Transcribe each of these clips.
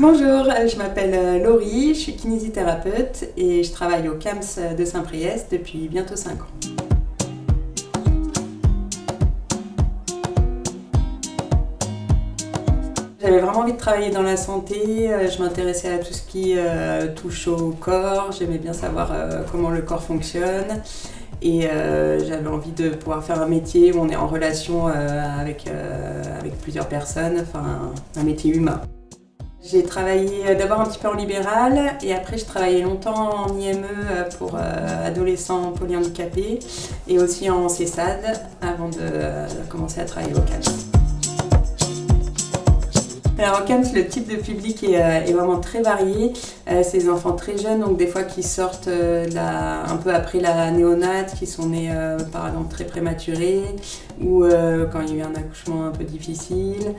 Bonjour, euh, je m'appelle euh, Laurie, je suis kinésithérapeute et je travaille au CAMS de Saint-Priest depuis bientôt 5 ans. J'avais vraiment envie de travailler dans la santé, euh, je m'intéressais à tout ce qui touche au corps, j'aimais bien savoir comment le corps fonctionne et j'avais envie de pouvoir faire un métier où on est en relation avec, avec plusieurs personnes, enfin un métier humain. J'ai travaillé euh, d'abord un petit peu en libéral et après je travaillais longtemps en IME euh, pour euh, adolescents polyhandicapés et aussi en CESAD avant de commencer à travailler au. Alors au CAMS, le type de public est, vraiment très varié. c'est des enfants très jeunes, donc des fois qui sortent un peu après la néonate, qui sont nés par exemple très prématurés, ou quand il y a eu un accouchement un peu difficile.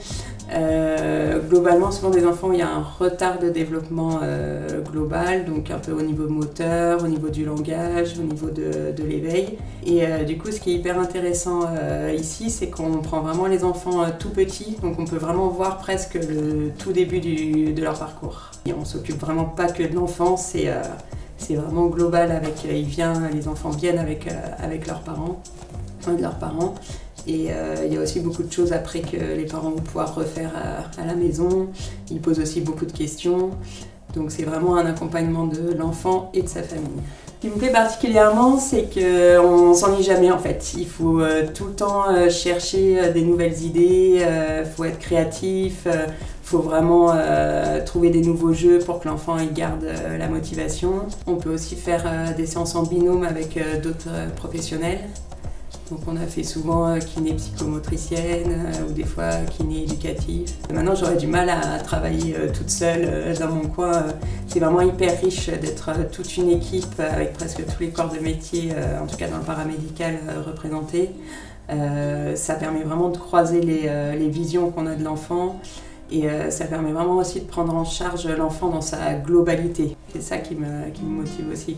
Euh, globalement, souvent des enfants, il y a un retard de développement euh, global, donc un peu au niveau moteur, au niveau du langage, au niveau de, l'éveil. Et euh, du coup, ce qui est hyper intéressant ici, c'est qu'on prend vraiment les enfants tout petits, donc on peut vraiment voir presque le tout début de leur parcours. Et on s'occupe vraiment pas que de l'enfant, c'est c'est vraiment global avec il vient, les enfants viennent avec, avec leurs parents, un de leurs parents. Et euh, il y a aussi beaucoup de choses après que les parents vont pouvoir refaire à, la maison. Ils posent aussi beaucoup de questions. Donc c'est vraiment un accompagnement de l'enfant et de sa famille. Qui me plaît particulièrement, c'est qu'on s'ennuie jamais en fait. Il faut euh, tout le temps euh, chercher des nouvelles idées, il faut être créatif, il faut vraiment trouver des nouveaux jeux pour que l'enfant garde la motivation. On peut aussi faire des séances en binôme avec d'autres professionnels. Donc on a fait souvent euh, kiné psychomotricienne euh, ou des fois kiné éducatif. Maintenant j'aurais du mal à travailler euh, toute seule dans mon coin. C'est vraiment hyper riche d'être toute une équipe avec presque tous les corps de métier, en tout cas dans le paramédical, représentés. ça permet vraiment de croiser les, visions qu'on a de l'enfant et ça permet vraiment aussi de prendre en charge l'enfant dans sa globalité. C'est ça qui me, qui me motive aussi.